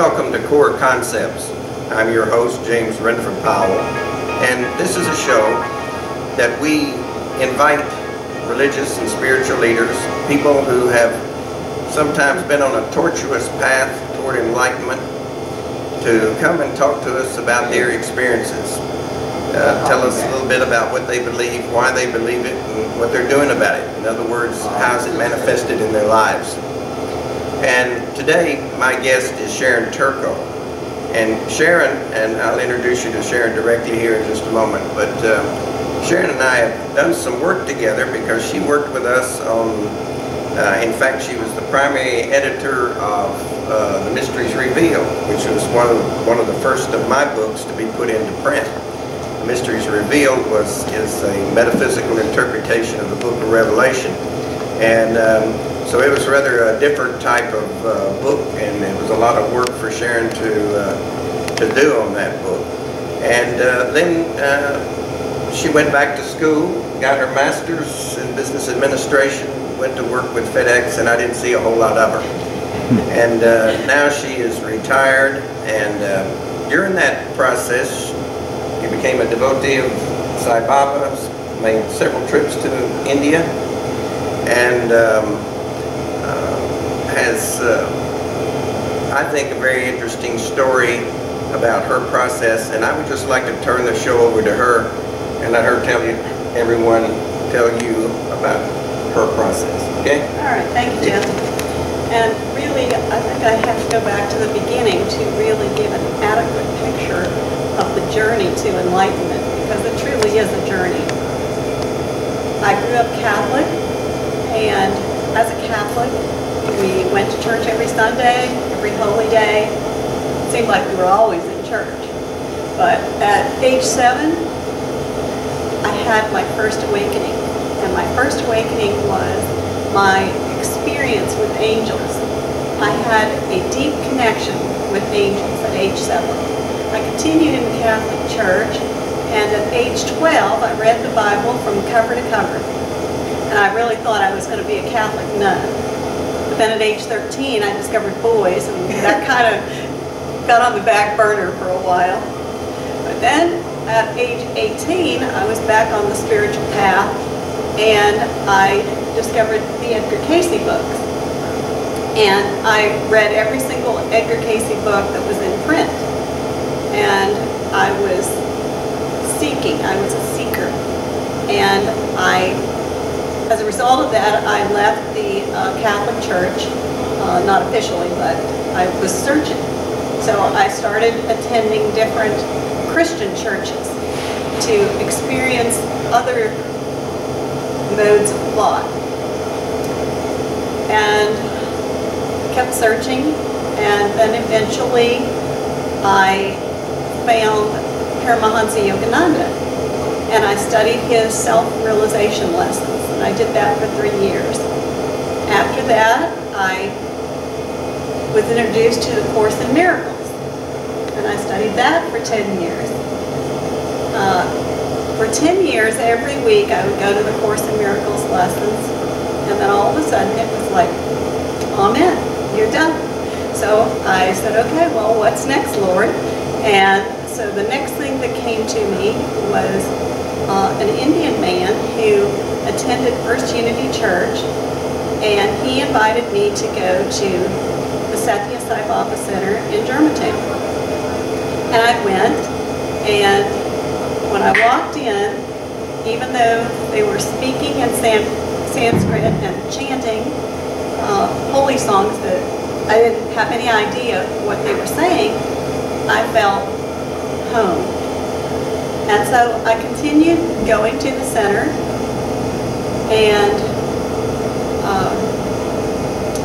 welcome to Core Concepts. I'm your host, James Renford Powell, and this is a show that we invite religious and spiritual leaders, people who have sometimes been on a tortuous path toward enlightenment, to come and talk to us about their experiences. Uh, tell us a little bit about what they believe, why they believe it, and what they're doing about it. In other words, how is it manifested in their lives. And today, my guest is Sharon Turco. And Sharon, and I'll introduce you to Sharon directly here in just a moment, but uh, Sharon and I have done some work together because she worked with us on, uh, in fact, she was the primary editor of uh, The Mysteries Revealed, which was one of, one of the first of my books to be put into print. The Mysteries Revealed was is a metaphysical interpretation of the book of Revelation. And um, so it was rather a different type of uh, book, and it was a lot of work for Sharon to uh, to do on that book. And uh, then uh, she went back to school, got her master's in business administration, went to work with FedEx, and I didn't see a whole lot of her. and uh, now she is retired, and uh, during that process, she became a devotee of Sai Baba, made several trips to India, and um, has, uh, I think, a very interesting story about her process, and I would just like to turn the show over to her and let her tell you, everyone, tell you about her process. Okay? All right. Thank you, Jim. And really, I think I have to go back to the beginning to really give an adequate picture of the journey to enlightenment, because it truly is a journey. I grew up Catholic, and as a Catholic, we went to church every Sunday, every holy day. It seemed like we were always in church. But at age seven, I had my first awakening. And my first awakening was my experience with angels. I had a deep connection with angels at age seven. I continued in the Catholic Church, and at age 12, I read the Bible from cover to cover. And I really thought I was going to be a Catholic nun then at age 13, I discovered boys, and that kind of got on the back burner for a while. But then at age 18, I was back on the spiritual path, and I discovered the Edgar Cayce books. And I read every single Edgar Cayce book that was in print. And I was seeking, I was a seeker. And I as a result of that, I left the uh, Catholic Church, uh, not officially, but I was searching. So I started attending different Christian churches to experience other modes of thought. And kept searching, and then eventually I found Paramahansa Yogananda, and I studied his self-realization lessons and I did that for three years. After that, I was introduced to the Course in Miracles, and I studied that for 10 years. Uh, for 10 years, every week, I would go to the Course in Miracles lessons, and then all of a sudden, it was like, Amen, you're done. So I said, okay, well, what's next, Lord? And so the next thing that came to me was uh, an Indian man who attended First Unity Church, and he invited me to go to the Satya Sai Baba Center in Germantown. And I went, and when I walked in, even though they were speaking in San Sanskrit and chanting uh, holy songs that I didn't have any idea of what they were saying, I felt home. And so I continued going to the center and um,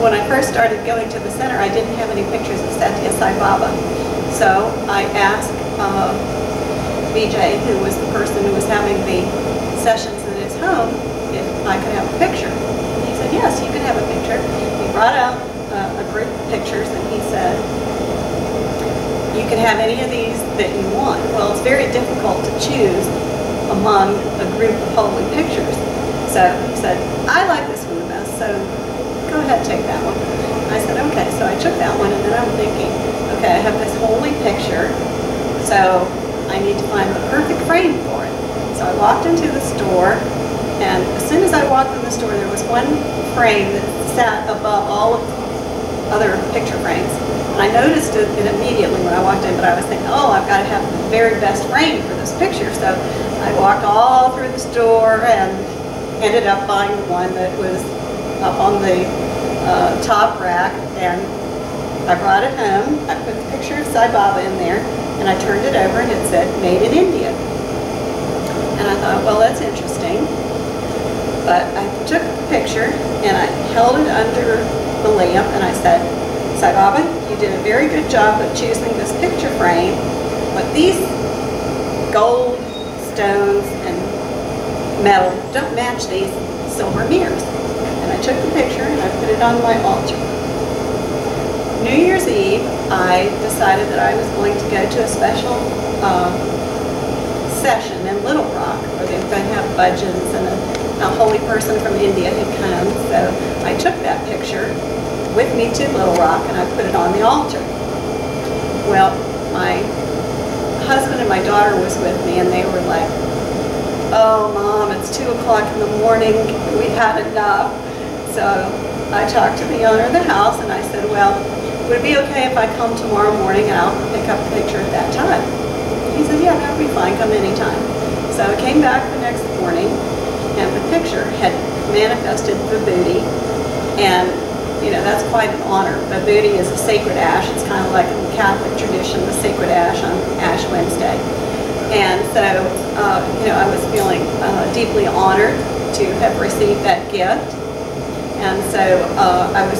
when I first started going to the center, I didn't have any pictures of Satya Sai Baba. So I asked uh, who was the person who was having the sessions in his home, if I could have a picture. And he said, yes, you can have a picture. He brought out uh, a group of pictures and he said, you can have any of these that you want. Well, it's very difficult to choose among a group of holy pictures. So he said, I like this one the best, so go ahead, take that one. I said, okay. So I took that one, and then I'm thinking, okay, I have this holy picture, so I need to find the perfect frame for it. So I walked into the store, and as soon as I walked in the store, there was one frame that sat above all of the other picture frames. And I noticed it immediately when I walked in, but I was thinking, oh, I've got to have the very best frame for this picture. So I walked all through the store and ended up buying the one that was up on the uh, top rack. And I brought it home. I put the picture of Sai Baba in there, and I turned it over, and it said, made in India. And I thought, well, that's interesting. But I took the picture, and I held it under the lamp, and I said, Sai Baba, you did a very good job of choosing this picture frame, but these gold stones metal don't match these silver mirrors. And I took the picture and I put it on my altar. New Year's Eve, I decided that I was going to go to a special uh, session in Little Rock where they were going to have bhajans and a, a holy person from India had come. So I took that picture with me to Little Rock and I put it on the altar. Well, my husband and my daughter was with me and they were like, oh mom, it's two o'clock in the morning, we've had enough. So I talked to the owner of the house and I said, well, would it be okay if I come tomorrow morning and I'll pick up the picture at that time? He said, yeah, that would be fine, come anytime. So I came back the next morning and the picture had manifested Vibhuti and you know, that's quite an honor. Vibhuti is a sacred ash. It's kind of like in the Catholic tradition, the sacred ash on Ash Wednesday. And so, uh, you know, I was feeling uh, deeply honored to have received that gift. And so uh, I was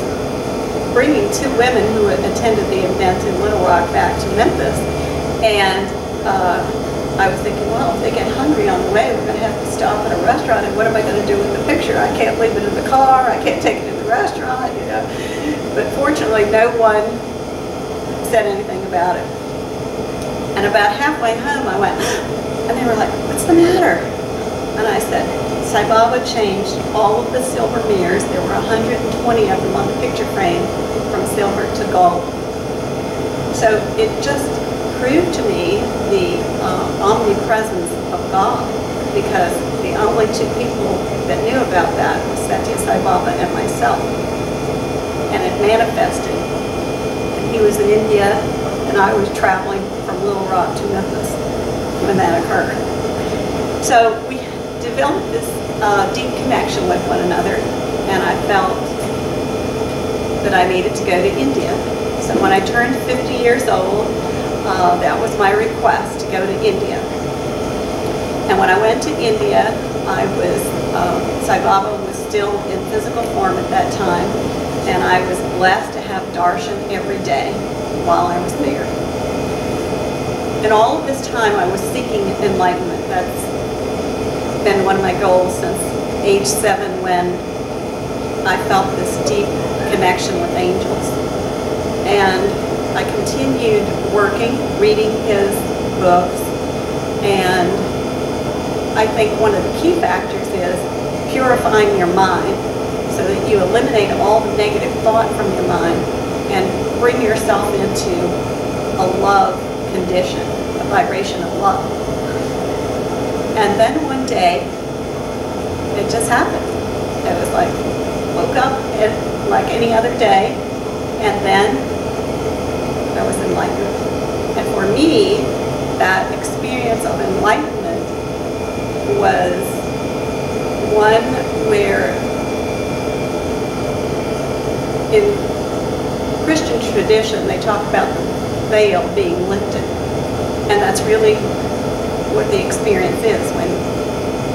bringing two women who had attended the event in Little Rock back to Memphis. And uh, I was thinking, well, if they get hungry on the way, we're going to have to stop at a restaurant. And what am I going to do with the picture? I can't leave it in the car. I can't take it in the restaurant, you know. But fortunately, no one said anything about it. And about halfway home, I went, and they were like, what's the matter? And I said, Sai Baba changed all of the silver mirrors. There were 120 of them on the picture frame from silver to gold. So it just proved to me the uh, omnipresence of God because the only two people that knew about that was Satya Sai Baba and myself. And it manifested. And he was in India and I was traveling Little Rock to Memphis when that occurred. So we developed this uh, deep connection with one another, and I felt that I needed to go to India. So when I turned 50 years old, uh, that was my request to go to India. And when I went to India, I was, uh, Sai Baba was still in physical form at that time, and I was blessed to have darshan every day while I was there. And all of this time I was seeking enlightenment. That's been one of my goals since age seven when I felt this deep connection with angels. And I continued working, reading his books, and I think one of the key factors is purifying your mind so that you eliminate all the negative thought from your mind and bring yourself into a love condition, a vibration of love. And then one day, it just happened. It was like, woke up like any other day, and then I was enlightened. And for me, that experience of enlightenment was one where in Christian tradition, they talk about the veil being lifted. And that's really what the experience is when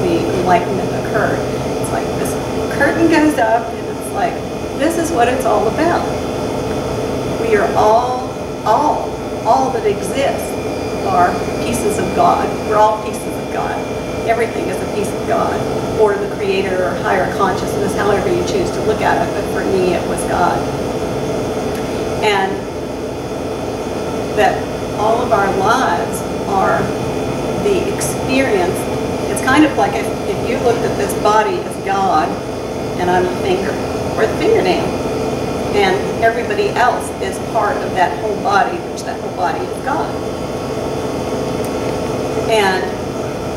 the enlightenment occurred. It's like this curtain goes up and it's like, this is what it's all about. We are all, all, all that exists are pieces of God. We're all pieces of God. Everything is a piece of God, or the creator, or higher consciousness, however you choose to look at it. But for me, it was God. And that all of our lives are the experience. It's kind of like if, if you looked at this body as God, and I'm a finger, or the fingernail. and everybody else is part of that whole body, which that whole body is God. And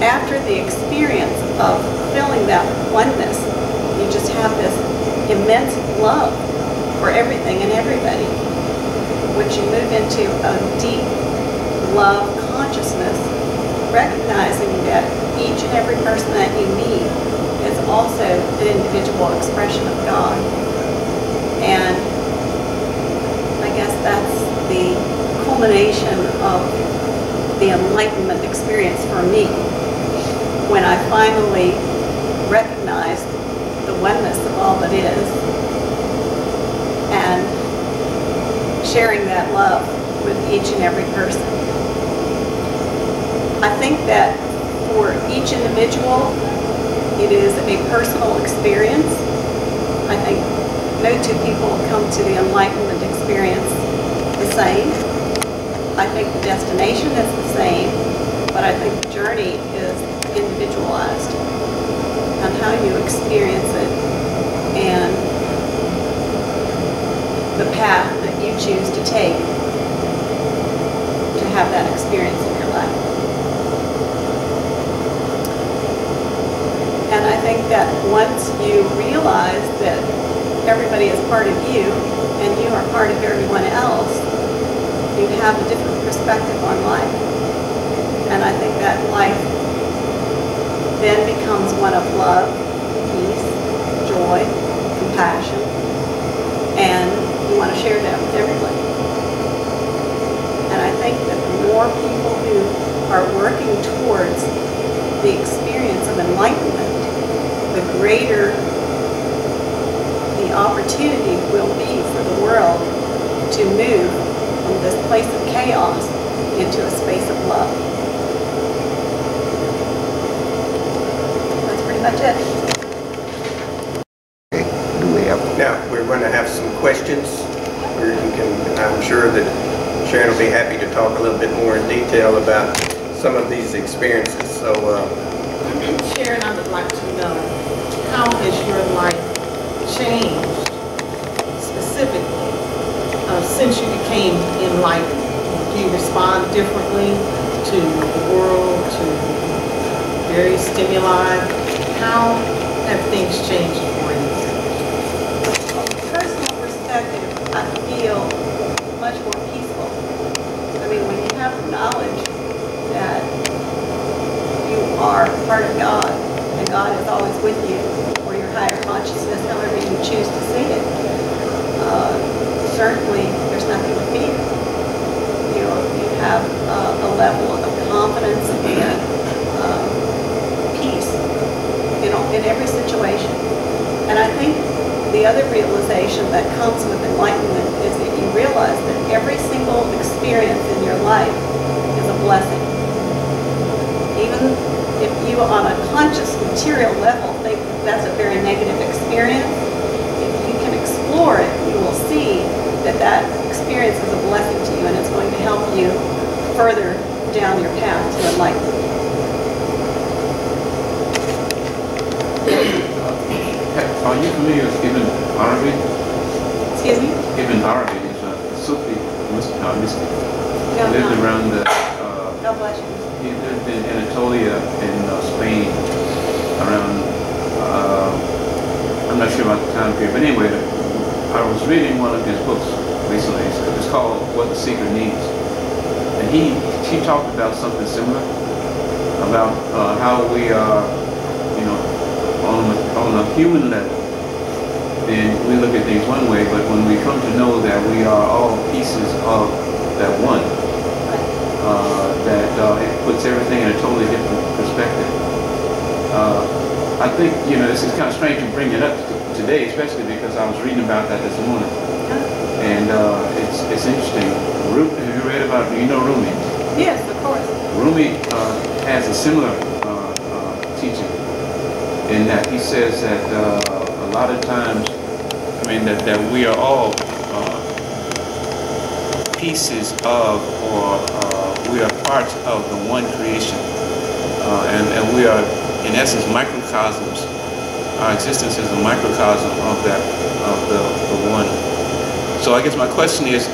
after the experience of feeling that oneness, you just have this immense love for everything and everybody, which you move into a deep love consciousness, recognizing that each and every person that you meet is also an individual expression of God. And I guess that's the culmination of the enlightenment experience for me when I finally recognized the oneness of all that is and sharing that love with each and every person. I think that for each individual, it is a personal experience. I think no two people come to the enlightenment experience the same. I think the destination is the same, but I think the journey is individualized on how you experience it and the path you choose to take to have that experience in your life. And I think that once you realize that everybody is part of you and you are part of everyone else, you have a different perspective on life. And I think that life then becomes one of love, peace, joy, compassion, and want to share that with everybody. And I think that the more people who are working towards the experience of enlightenment, the greater the opportunity will be for the world to move from this place of chaos into a space of love. That's pretty much it. Okay, do we have, Now, we're going to have some questions. Where you can, I'm sure that Sharon will be happy to talk a little bit more in detail about some of these experiences. So, uh, Sharon, I would like to know, how has your life changed specifically uh, since you became enlightened? Do you respond differently to the world, to various stimuli? How have things changed for you? From a personal perspective, I feel much more peaceful. I mean, when you have knowledge that you are part of God, and God is always with you, or your higher consciousness, however you choose to see it, uh, certainly there's nothing to fear. You, know, you have uh, a level of confidence and uh, peace, you know, in every situation. And I think the other realization that comes with enlightenment is that you realize that every single experience in your life is a blessing. Even you on a conscious material level think that's a very negative experience, if you can explore it, you will see that that experience is a blessing to you and it's going to help you further down your path to enlightenment. Are you familiar with Ibn Arabi? Excuse me? Ibn Arabi is a Sufi mystic. Uh. No, lived no. around the, uh, God bless you. In Andalusia in uh, Spain around, uh, I'm not sure about the time period, but anyway, I was reading one of his books recently. It's, called What the Seeker Needs. And he, he talked about something similar, about uh, how we are, you know, on a, on a human level, then we look at things one way, but when we come to know that we are all pieces of that one, that uh, it puts everything in a totally different perspective. Uh, I think, you know, this is kind of strange to bring it up today, especially because I was reading about that this morning. And uh, it's, it's interesting. Ru- have you read about, you know Rumi? Yes, of course. Rumi uh, has a similar uh, uh, teaching in that he says that uh, a lot of times, I mean, that, that we are all uh, pieces of, or uh, we are parts of the one creation. Uh, and, and we are, in essence, microcosms. Our existence is a microcosm of that, of the, the one. So I guess my question is,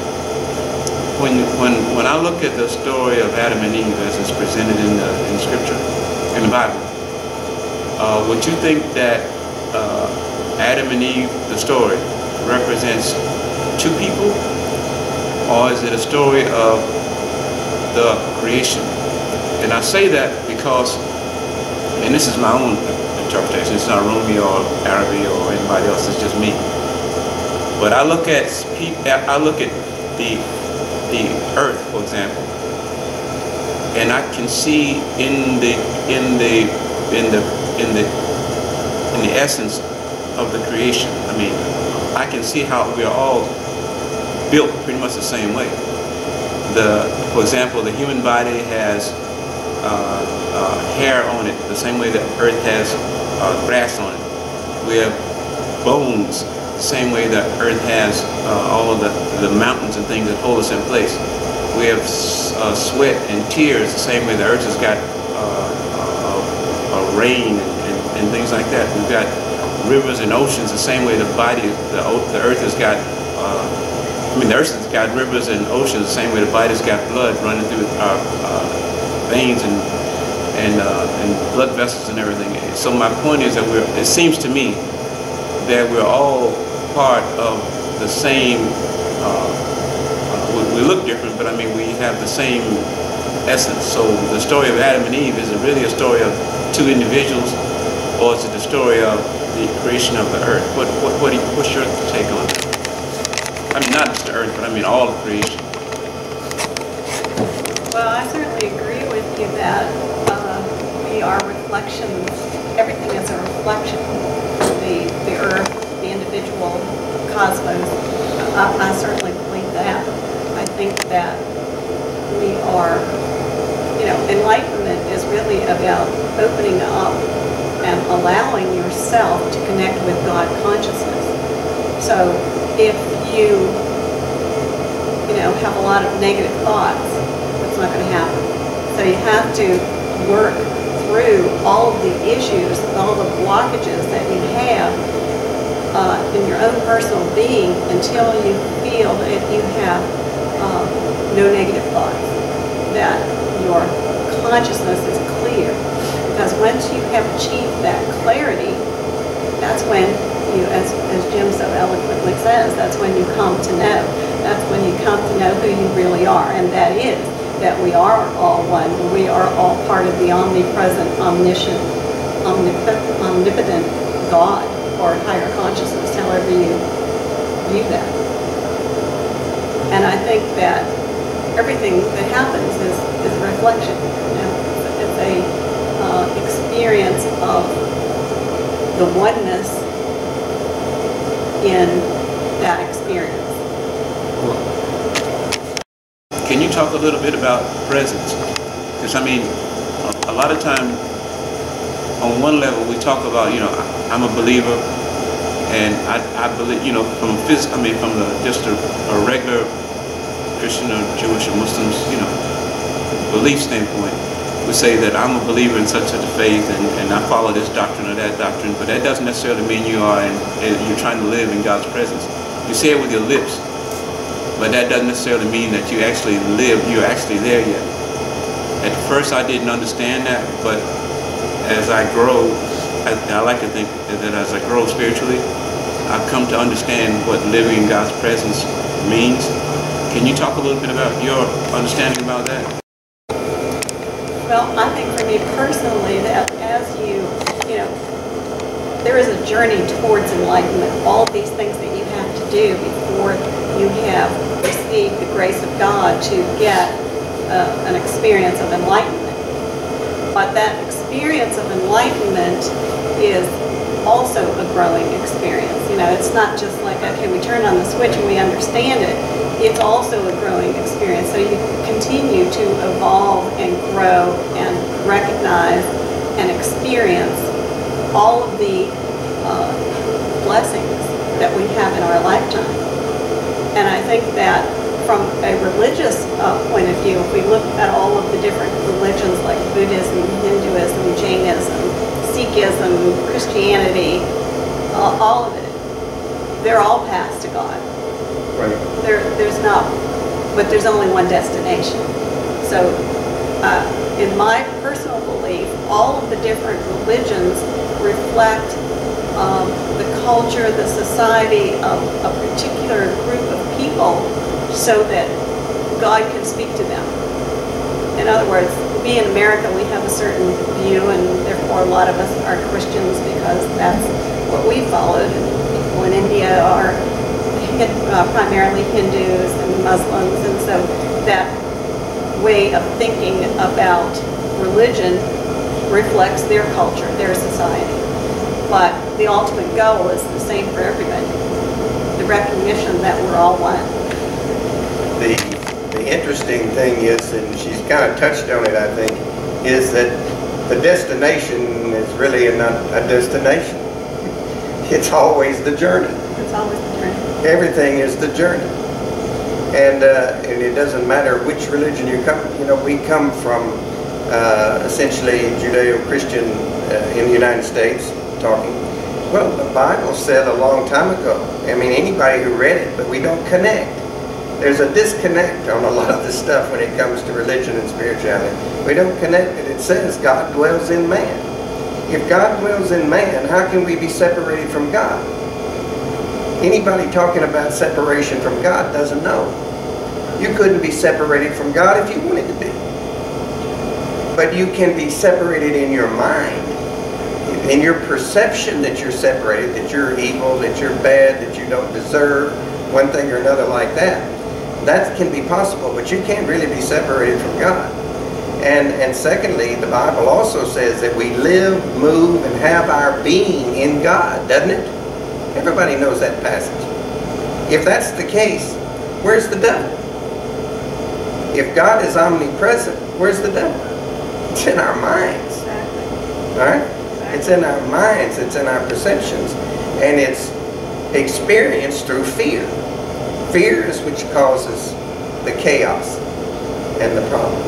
when, when, when I look at the story of Adam and Eve as it's presented in the, in scripture, in the Bible, uh, would you think that uh, Adam and Eve, the story, represents two people? Or is it a story of the creation? And I say that because, and this is my own interpretation, it's not Rumi or Arabi or anybody else, it's just me. But I look at I look at the the earth, for example, and I can see in the in the in the in the in the essence of the creation. I mean, I can see how we are all built pretty much the same way. The, for example, the human body has uh, uh, hair on it, the same way that Earth has uh, grass on it. We have bones, the same way that Earth has uh, all of the, the mountains and things that hold us in place. We have uh, sweat and tears, the same way the Earth has got uh, rain and, and, things like that. We've got rivers and oceans, the same way the body, the, the Earth has got I mean, the earth has got rivers and oceans the same way the body's got blood running through our uh, veins and and, uh, and blood vessels and everything. So my point is that we're, it seems to me that we're all part of the same, uh, uh, we, we, look different, but I mean, we have the same essence. So the story of Adam and Eve, is it really a story of two individuals or is it the story of the creation of the earth? What, what, what you, what's your take on? I mean, not just the earth, but I mean all of creation. Well, I certainly agree with you that uh, we are reflections. Everything is a reflection. The the earth, the individual cosmos. I, I certainly believe that. I think that we are, you know, enlightenment is really about opening up and allowing yourself to connect with God consciousness. So if you, you know, have a lot of negative thoughts, that's not going to happen. So you have to work through all of the issues, all the blockages that you have uh, in your own personal being until you feel that you have um, no negative thoughts, that your consciousness is clear. Because once you have achieved that clarity, that's when you, as, as Jim so eloquently says, that's when you come to know. That's when you come to know who you really are, and that is that we are all one. We are all part of the omnipresent, omniscient, omnipotent, omnipotent God or higher consciousness, however you view that. And I think that everything that happens is, is a reflection. You know? It's a uh, experience of the oneness in that experience. Can you talk a little bit about presence? Because I mean, a, lot of time, on one level, we talk about, you know, I'm a believer, and I, I believe, you know, from phys- I mean, from the just a, a regular Christian or Jewish or Muslims, you know, belief standpoint, would say that I'm a believer in such such a faith and, and I follow this doctrine or that doctrine, but that doesn't necessarily mean you are in, you're trying to live in God's presence. You say it with your lips, but that doesn't necessarily mean that you actually live, you're actually there yet. At first I didn't understand that, but as I grow, I, I like to think that as I grow spiritually, I've come to understand what living in God's presence means. Can you talk a little bit about your understanding about that? Well, I think for me personally that as you, you know, there is a journey towards enlightenment. All these things that you have to do before you have received the grace of God to get uh, an experience of enlightenment. But that experience of enlightenment is also a growing experience. You know, it's not just like, okay, we turn on the switch and we understand it it's also a growing experience. So you continue to evolve and grow and recognize and experience all of the uh, blessings that we have in our lifetime. And I think that from a religious uh, point of view, if we look at all of the different religions like Buddhism, Hinduism, Jainism, Sikhism, Christianity, uh, all of it, they're all paths to God Right. There, there's not, but there's only one destination. So, uh, in my personal belief, all of the different religions reflect um, the culture, the society of a particular group of people so that God can speak to them. In other words, being America, we have a certain view, and therefore a lot of us are Christians because that's what we followed. People in India are uh, primarily Hindus and Muslims, and so that way of thinking about religion reflects their culture, their society. But the ultimate goal is the same for everybody. The recognition that we're all one. The interesting thing is, and she's kind of touched on it, I think, is that the destination is really not a destination. It's always the journey. It's always the journey. Everything is the journey. And, uh, and it doesn't matter which religion you come, you know, we come from uh, essentially Judeo-Christian uh, in the United States, talking. Well, the Bible said a long time ago, I mean, anybody who read it, but we don't connect. There's a disconnect on a lot of this stuff when it comes to religion and spirituality. We don't connect it. It says God dwells in man. If God dwells in man, how can we be separated from God? Anybody talking about separation from God doesn't know. You couldn't be separated from God if you wanted to be. But you can be separated in your mind, in your perception that you're separated, that you're evil, that you're bad, that you don't deserve one thing or another like that. That can be possible, but you can't really be separated from God. And, and secondly, the Bible also says that we live, move, and have our being in God, doesn't it? Everybody knows that passage. If that's the case, where's the devil? If God is omnipresent, where's the devil? It's in our minds, all right? It's in our minds, it's in our perceptions, and it's experienced through fear. Fear is which causes the chaos and the problems.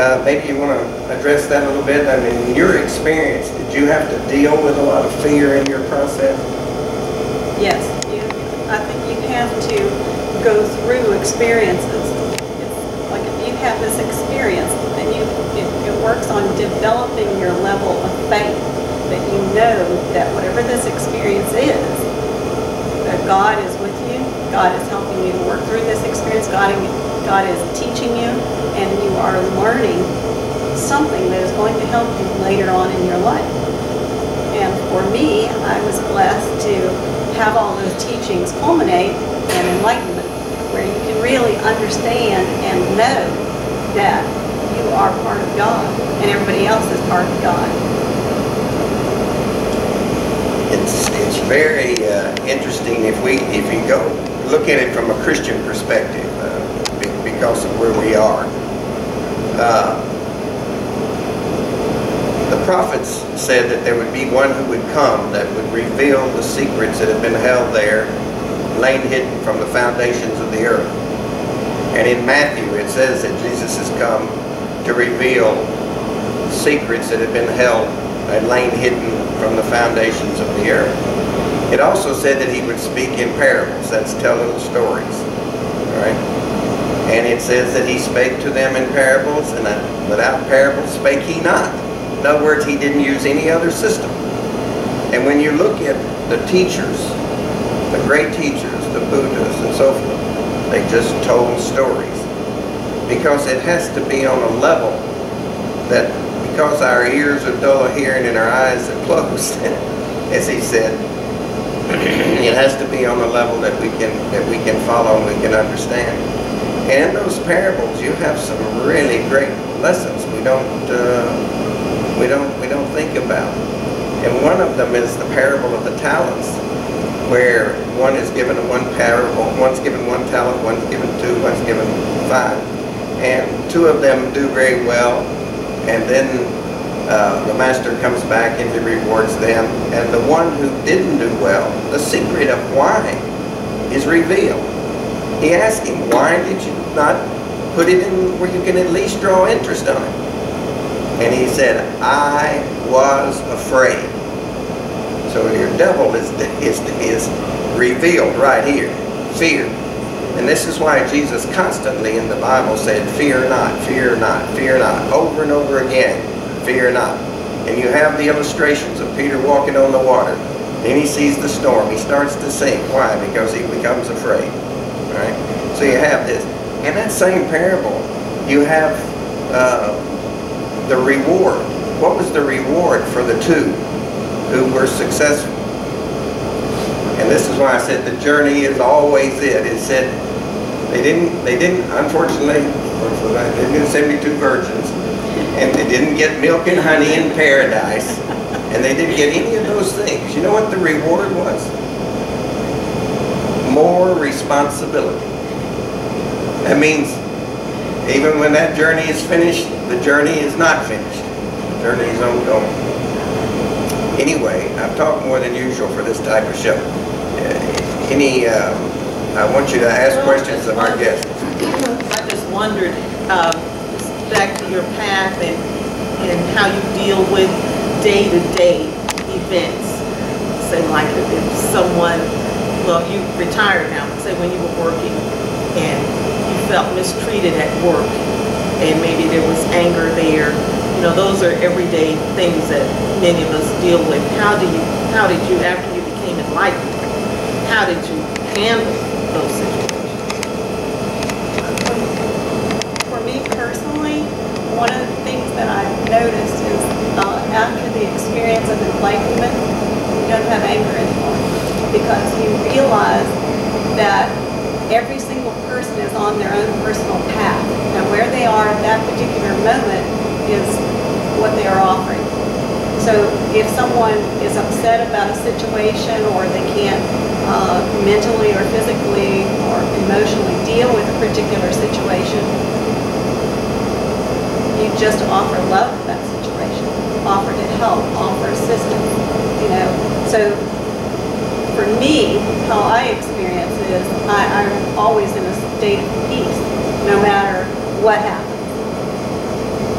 Uh, maybe you want to address that a little bit. I mean, in your experience, did you have to deal with a lot of fear in your process? Yes, you, I think you have to go through experiences. It's like if you have this experience, then you, it, it works on developing your level of faith, that you know that whatever this experience is, that God is with God is helping you to work through this experience, God, God is teaching you, and you are learning something that is going to help you later on in your life. And for me, I was blessed to have all those teachings culminate in enlightenment, where you can really understand and know that you are part of God and everybody else is part of God. It's, it's very uh, interesting if we, if you go look at it from a Christian perspective, uh, because of where we are. Uh, the prophets said that there would be one who would come that would reveal the secrets that have been held there, laid hidden from the foundations of the earth. And in Matthew, it says that Jesus has come to reveal secrets that have been held and lain hidden from the foundations of the earth. It also said that he would speak in parables, that's tell little stories, right? And it says that he spake to them in parables, and that without parables spake he not. In other words, he didn't use any other system. And when you look at the teachers, the great teachers, the Buddhas and so forth, they just told stories. Because it has to be on a level that because our ears are dull of hearing and our eyes are closed, as he said, it has to be on a level that we can that we can follow and we can understand. And in those parables, you have some really great lessons we don't uh, we don't we don't think about. And one of them is the parable of the talents, where one is given one parable, one's given one talent, one's given two, one's given five, and two of them do very well, and then uh, the master comes back and he rewards them. And the one who didn't do well, the secret of why is revealed. He asked him, why did you not put it in where you can at least draw interest on it? And he said, I was afraid. So your devil is, is, is revealed right here. Fear. And this is why Jesus constantly in the Bible said, Fear not, fear not, fear not, over and over again, fear not. And you have the illustrations of Peter walking on the water. Then he sees the storm. He starts to sink. Why? Because he becomes afraid. Right? So you have this. In that same parable, you have uh, the reward. What was the reward for the two who were successful? And this is why I said the journey is always it. It said they didn't, they didn't, unfortunately, they didn't get 72 virgins, and they didn't get milk and honey in paradise, and they didn't get any of those things. You know what the reward was? More responsibility. That means even when that journey is finished, the journey is not finished. The journey is ongoing. Anyway, I've talked more than usual for this type of show. Uh, Any, um, I want you to ask Well, questions of our guests. I just wondered, um, your path and, and how you deal with day-to-day events. Say like if if someone, well, you retired now, say when you were working and you felt mistreated at work and maybe there was anger there, you know, those are everyday things that many of us deal with. How do you, how did you, after you became enlightened, how did you handle those situations? For me personally, one of the things that I've noticed is uh, after the experience of enlightenment, you don't have anger anymore because you realize that every single person is on their own personal path and where they are at that particular moment is what they are offering. So if someone is upset about a situation or they can't uh, mentally or physically or emotionally deal with a particular situation, you just offer love to that situation, offer to help, offer assistance, you know. So for me, how I experience it is I, I'm always in a state of peace, no matter what happens.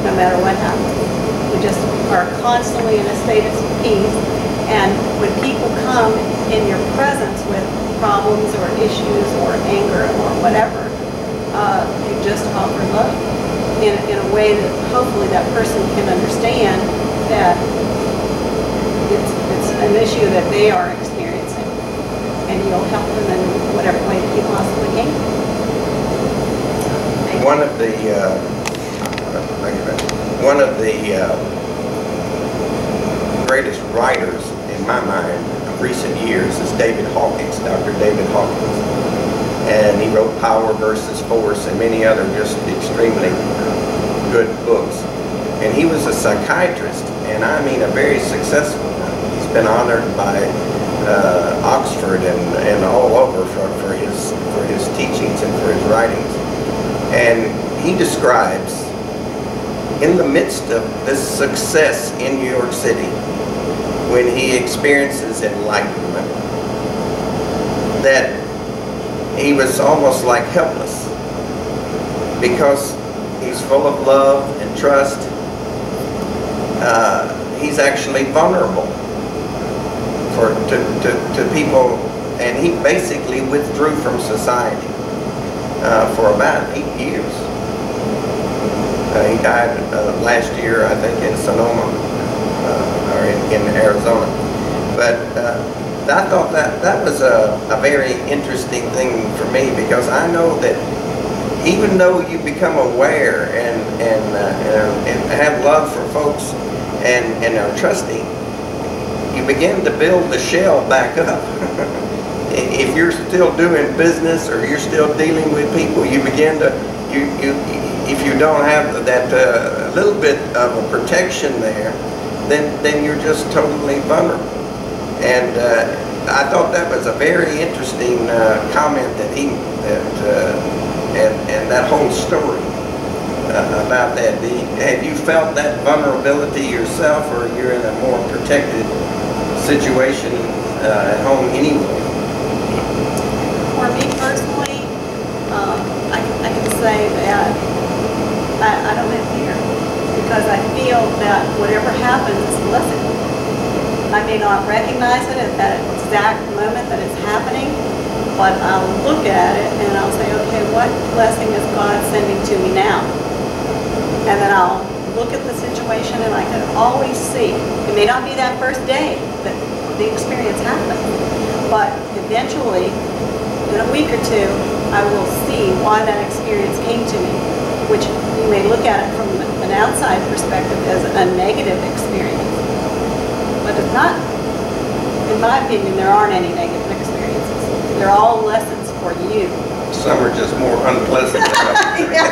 No matter what happens. We just are constantly in a state of peace. And when people come in your presence with problems or issues or anger or whatever, uh, you just offer love in, in a way that hopefully that person can understand that it's, it's an issue that they are experiencing. And you'll help them in whatever way that you possibly can. One of the, uh, one of the uh, greatest writers in my mind of recent years is David Hawkins, Dr. David Hawkins. And he wrote Power versus Force and many other just extremely good books. And he was a psychiatrist, and I mean a very successful been honored by uh, Oxford and, and all over for, for, his, for his teachings and for his writings. And he describes, in the midst of this success in New York City, when he experiences enlightenment, that he was almost like helpless because he's full of love and trust. Uh, he's actually vulnerable for to, to, to people, and he basically withdrew from society uh, for about eight years. Uh, he died uh, last year, I think, in Sedona uh, or in, in Arizona. But uh, I thought that that was a, a very interesting thing for me because I know that even though you become aware and and, uh, and, and have love for folks and, and are trusting, you begin to build the shell back up. if you're still doing business or you're still dealing with people, you begin to, you, you, if you don't have that uh, little bit of a protection there, then, then you're just totally vulnerable. And uh, I thought that was a very interesting uh, comment that he, that, uh, and, and that whole story uh, about that. Have you felt that vulnerability yourself or you're in a more protected situation uh, at home anyway? For me personally, um, I, can- I can say that I, I don't live here because I feel that whatever happens is blessing. I may not recognize it at that exact moment that it's happening, but I'll look at it and I'll say, okay, what blessing is God sending to me now? And then I'll look at the situation and I can always see, it may not be that first day that the experience happened, but eventually, in a week or two, I will see why that experience came to me, which you may look at it from an outside perspective as a negative experience. But it's not, in my opinion, there aren't any negative experiences. They're all lessons for you. Some are just more unpleasant than others. Yeah,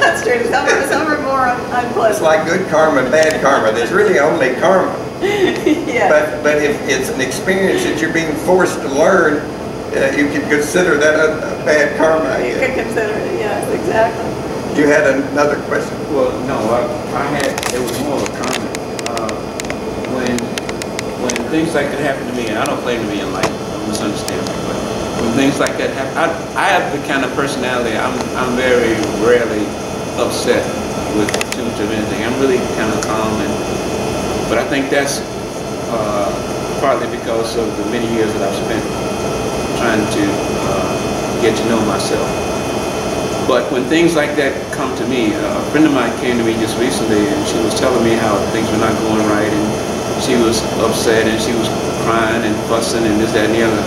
That's true. Some are, some are more It's unpleasant. like good karma and bad karma. There's really only karma. Yeah. But, but if it's an experience that you're being forced to learn, uh, you can consider that a, a bad karma. You guess. could consider it, yes, exactly. You had another question? Well, no, I, I had, it was more of a comment. Uh, When, when things like that happen to me, and I don't claim to be enlightened, don't misunderstand me, but when things like that happen, I, I have the kind of personality, I'm, I'm very rarely upset with too much of anything. I'm really kind of calm and, but I think that's, uh, partly because of the many years that I've spent trying to, uh, get to know myself. But when things like that come to me, uh, a friend of mine came to me just recently and she was telling me how things were not going right and she was upset and she was crying and fussing and this, that, and the other.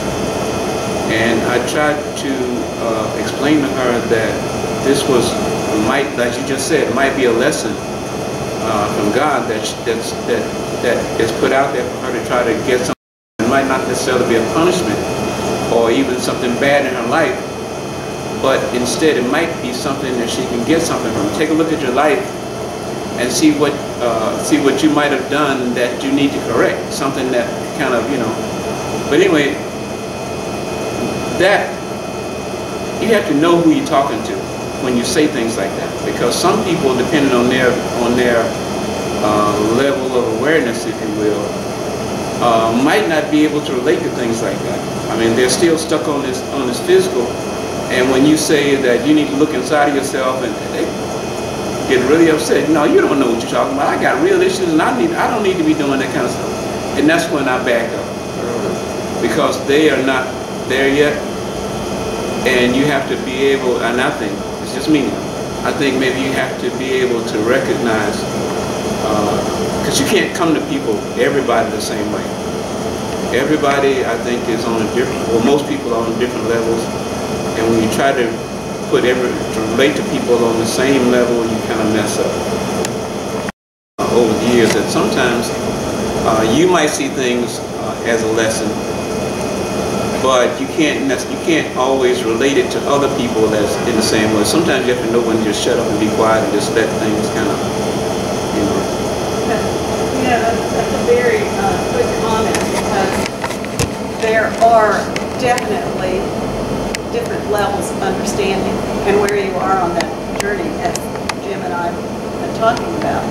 And I tried to uh, explain to her that this was, might, like you just said, might be a lesson uh, from God that, that's, that, that is put out there for her to try to get something. It might not necessarily be a punishment or even something bad in her life, but instead it might be something that she can get something from. Take a look at your life and see what uh, see what you might have done that you need to correct. Something that kind of you know. But anyway, that you have to know who you're talking to when you say things like that, because some people, depending on their on their uh, level of awareness, if you will, uh, might not be able to relate to things like that. I mean, they're still stuck on this on this physical, and when you say that you need to look inside of yourself, and they get really upset. No, you don't know what you're talking about. I got real issues, and I need I don't need to be doing that kind of stuff. And that's when I back up because they are not there yet, and you have to be able. And I think it's just me. I think maybe you have to be able to recognize because you can't come to people, everybody the same way. Everybody, I think, is on a different, well, most people are on different levels. And when you try to put every, to relate to people on the same level, you kind of mess up. Uh, over the years, that sometimes uh, you might see things uh, as a lesson, but you can't, you can't always relate it to other people that's in the same way. Sometimes you have to know when to just shut up and be quiet and just let things kind of, you know, Yeah, that's a very uh, comment because there are definitely different levels of understanding and where you are on that journey, as Jim and I have been talking about.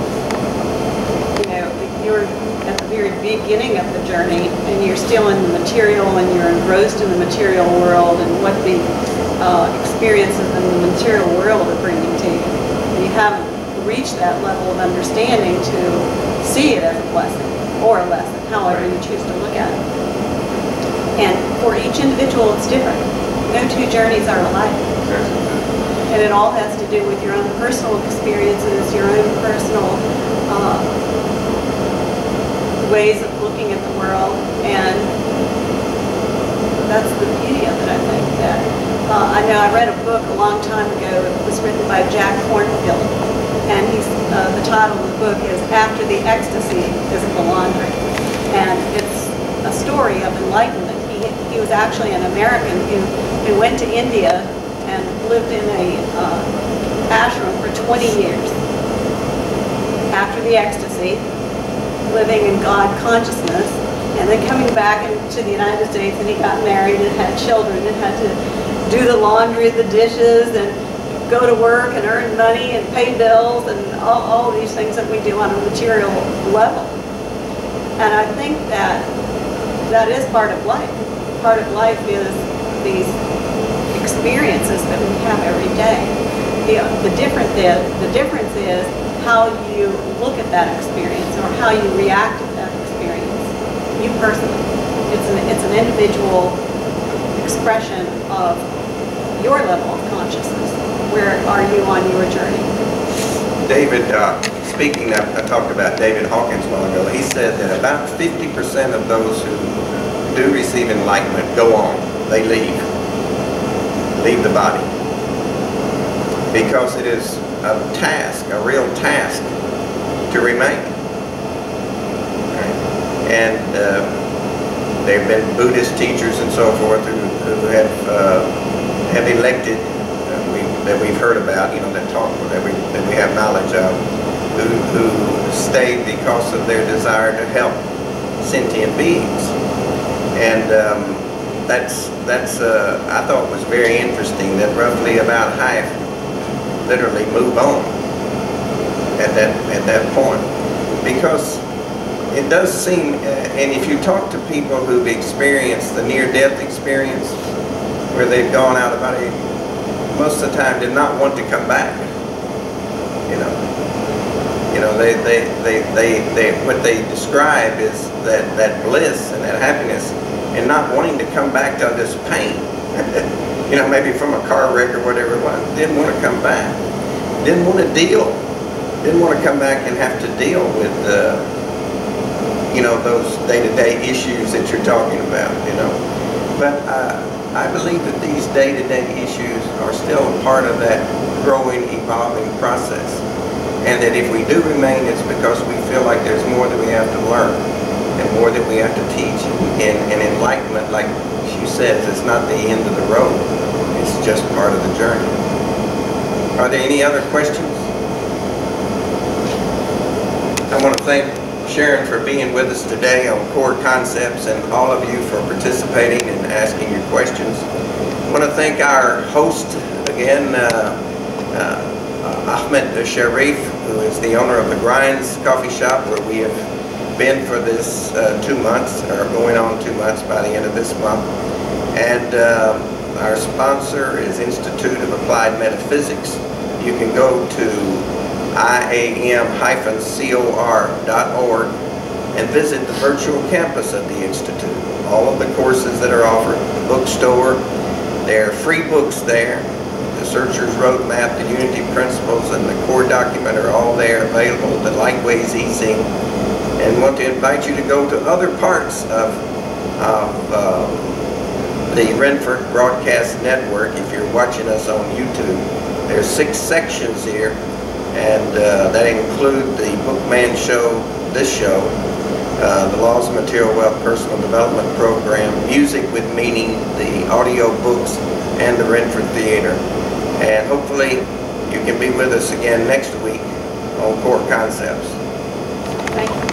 You know, you're at the very beginning of the journey and you're still in the material and you're engrossed in the material world and what the uh, experiences in the material world are bringing to you. You haven't reached that level of understanding to see it as a blessing or a lesson, however you choose to look at it. And for each individual, it's different. No two journeys are alike. And it all has to do with your own personal experiences, your own personal uh, ways of looking at the world. And that's the beauty of it, I think. That uh, I know I read a book a long time ago. It was written by Jack Kornfield. And he's, uh, the title of the book is After the Ecstasy is the Laundry. And it's a story of enlightenment. He, he was actually an American who, who went to India and lived in a uh, ashram for 20 years. After the ecstasy, living in God consciousness, and then coming back into the United States, and he got married and had children and had to do the laundry, the dishes, and go to work and earn money and pay bills and all, all these things that we do on a material level. And I think that that is part of life. Part of life is these experiences that we have every day. The, the different the, the difference is how you look at that experience or how you react to that experience. you personally. It's an, it's an individual expression of your level of consciousness. Where are you on your journey? David, uh, speaking, of- I talked about David Hawkins a while ago, he said that about 50% of those who do receive enlightenment go on, they leave, leave the body. Because it is a task, a real task to remain. And uh, there have been Buddhist teachers and so forth who, who have, uh, have elected, uh, we, that we've heard about, you know, that talk, that we, that we have knowledge of, who, who stayed because of their desire to help sentient beings. And um, that's, that's uh, I thought was very interesting that roughly about half literally move on at that, at that point. Because it does seem, uh, and if you talk to people who've experienced the near-death experience, where they've gone out of body, most of the time did not want to come back. You know, you know, they, they, they, they, they what they describe is that, that bliss and that happiness and not wanting to come back to this pain. you know, maybe from a car wreck or whatever it was. Didn't want to come back. Didn't want to deal. Didn't want to come back and have to deal with, uh, you know, those day-to-day issues that you're talking about, you know. But I believe that these day-to-day issues are still a part of that growing, evolving process. And that if we do remain, it's because we feel like there's more that we have to learn and more that we have to teach. And, and enlightenment, like says, it's not the end of the road. It's just part of the journey. Are there any other questions? I want to thank Sharon for being with us today on Core Concepts and all of you for participating and asking your questions. I want to thank our host again, uh, uh, Ahmed Sharif, who is the owner of the Grindz Coffee Shop, where we have been for this uh, two months, or going on two months by the end of this month. And um, our sponsor is Institute of Applied Metaphysics. You can go to iam-cor.org and visit the virtual campus of the Institute. All of the courses that are offered, the bookstore, there are free books there. The Searcher's Roadmap, the Unity Principles, and the core document are all there available, the Lightways Ezine. And want to invite you to go to other parts of, of um, the Renford Broadcast Network if you're watching us on YouTube. There's six sections here and uh, that include the Bookman Show, this show, uh, the Laws of Material Wealth Personal Development Program, Music with Meaning, the audio books, and the Renford Theater. And hopefully you can be with us again next week on Core Concepts. Thank you.